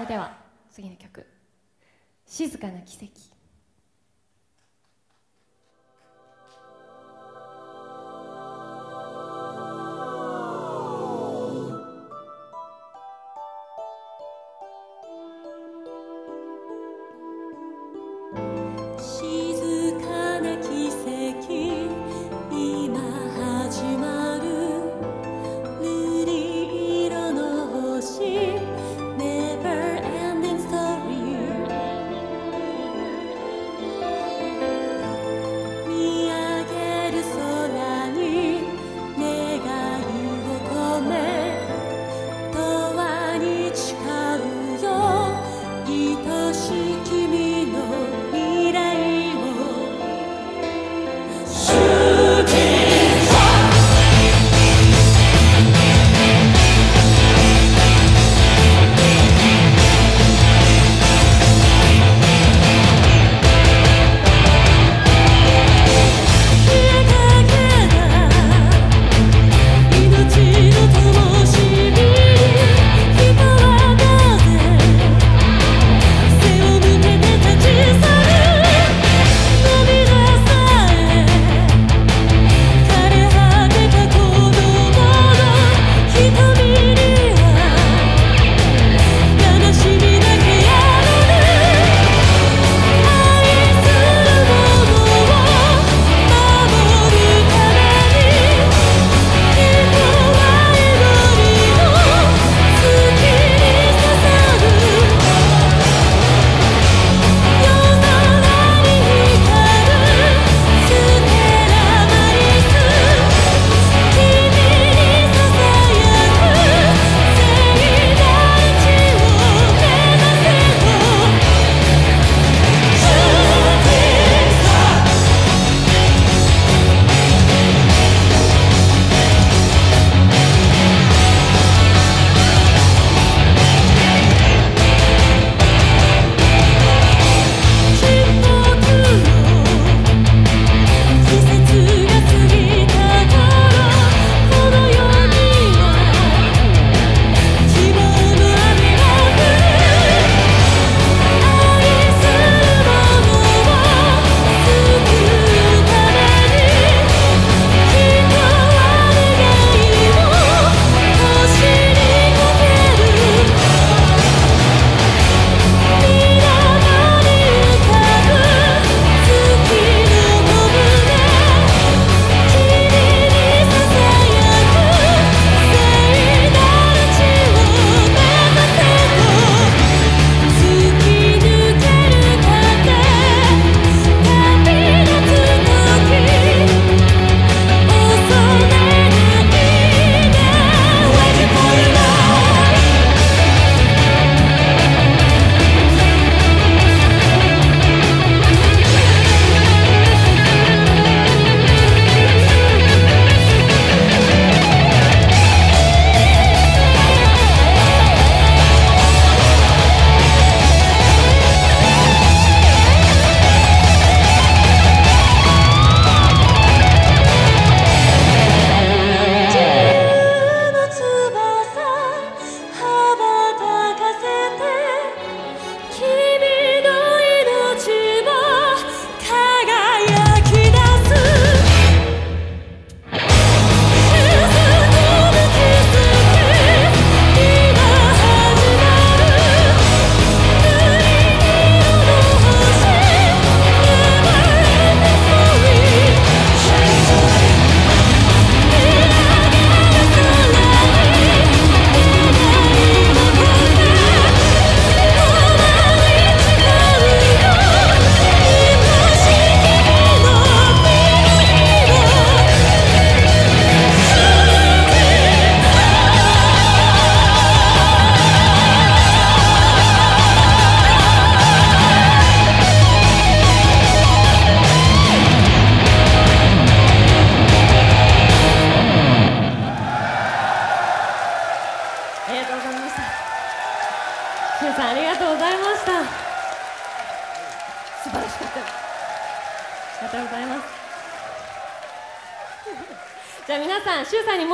れでは次の曲「静かな奇跡」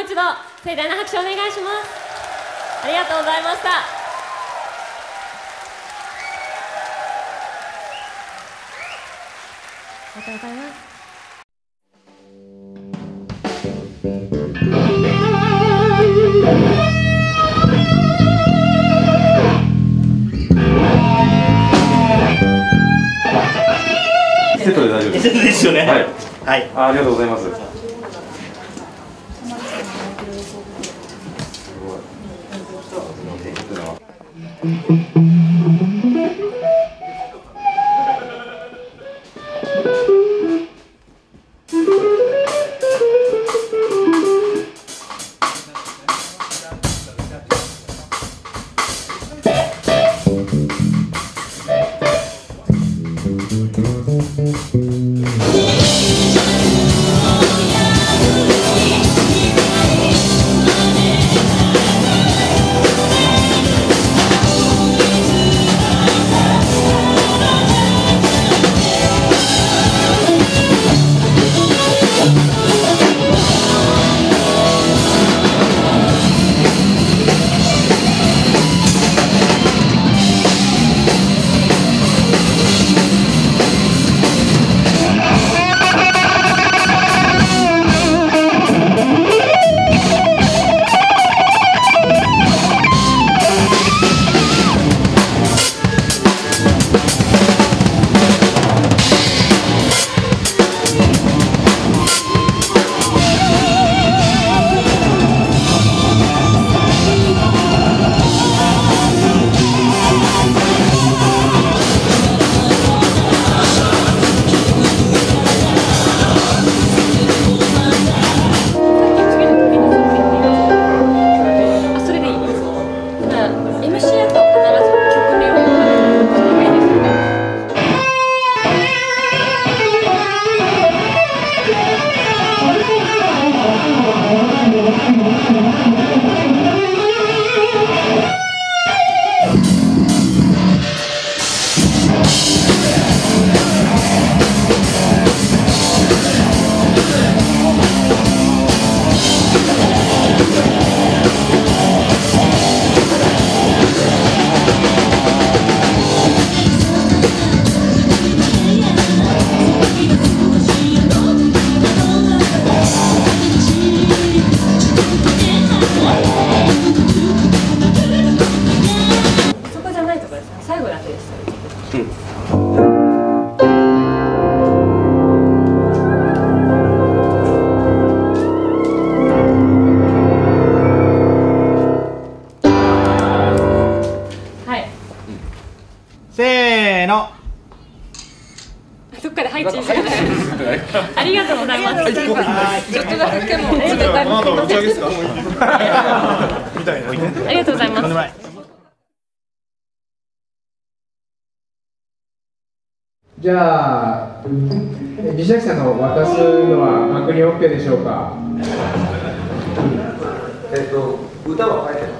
う一度盛大な拍手お願いしますありがとうございましたありがとうございますセットで大丈夫です。ですよね。はい。はい。あありがとうございます。ありがとうございます。はい。ちょっとだけも冷たい。この後打ち上げですか。ありがとうございます。ない。じゃあ、え西崎さんの渡すのは確認 OK でしょうか。えっと歌は書いてます。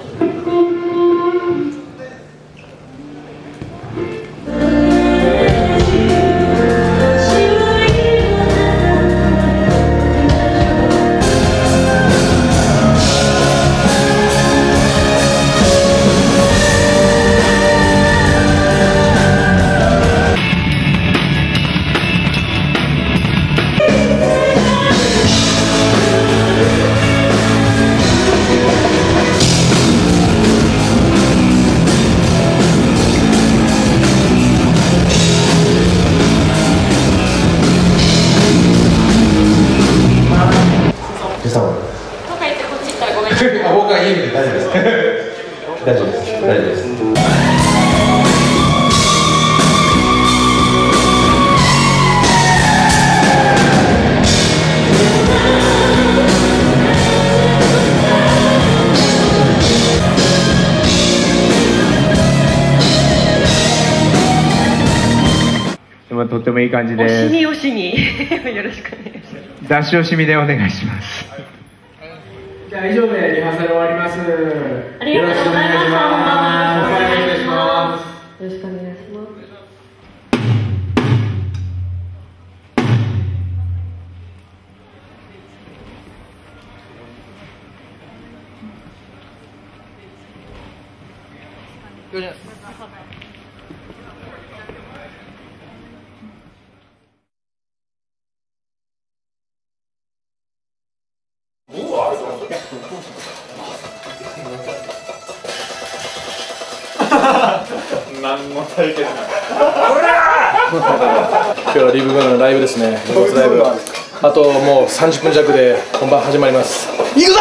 ともいい感じです。おしみおしみ。よろしくお願いします。出し惜しみでお願いします。じゃあ以上でリハーサル終わります。ありがとうございます。よろしくお願いします。よろしくお願いします。Good. 何の体験なの今日はリブグのライブですね。リブライブ。あともう30分弱で本番始まります。行くぞ！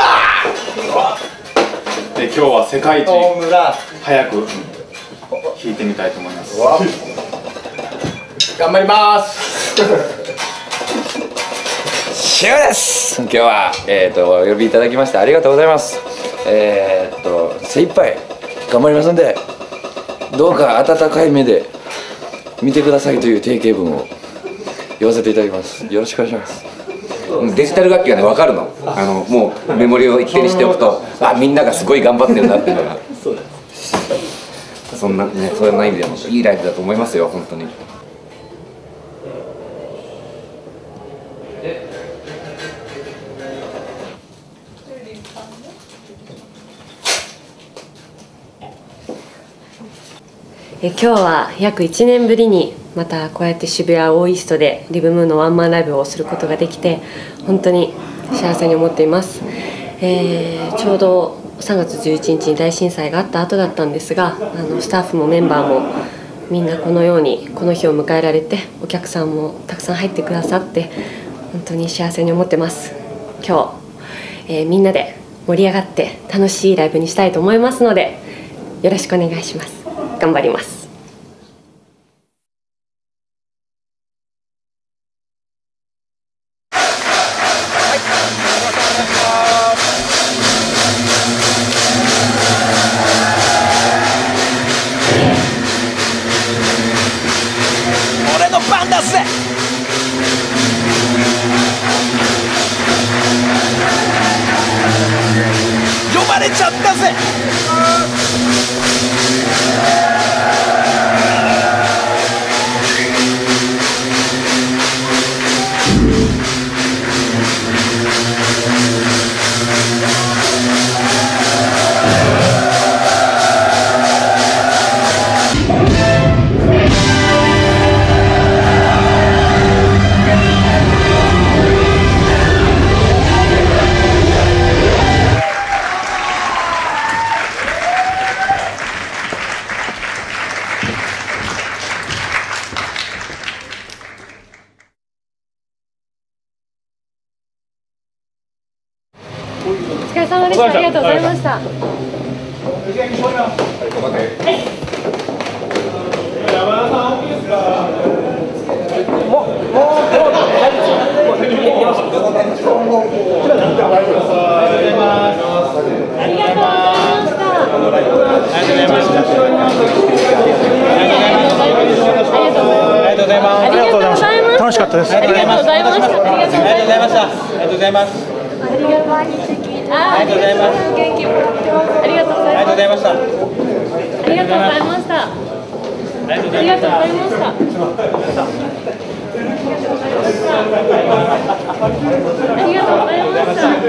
で今日は世界一。早く弾いてみたいと思います。頑張ります。シュ塩です。今日は、えーと、とお呼びいただきましてありがとうございます。えー、っと精一杯頑張りますんで。どうか温かい目で見てくださいという定型文を言わせていただきます。よろしくお願いします。デジタル楽器はね分かるの。あのもうメモリを一定にしておくとあみんながすごい頑張ってるなっていうのが。そんなねそんな意味でもいいライブだと思いますよ本当に。え今日は約1年ぶりにまたこうやって渋谷オーイストでリブムーンのワンマンライブをすることができて本当に幸せに思っています、えー、ちょうど3月11日に大震災があった後だったんですがあのスタッフもメンバーもみんなこのようにこの日を迎えられてお客さんもたくさん入ってくださって本当に幸せに思ってます。今日、えー、みんなで盛り上がって楽しいライブにしたいと思いますのでよろしくお願いします。頑張ります。。い、い。した。ありがとうございました。ありがとうございました。とうございます。元気もらってます。ありがとうございます。ありがとうございました。ありがとうございました。ありがとうございました。ありがとうございました。ありがとうございました。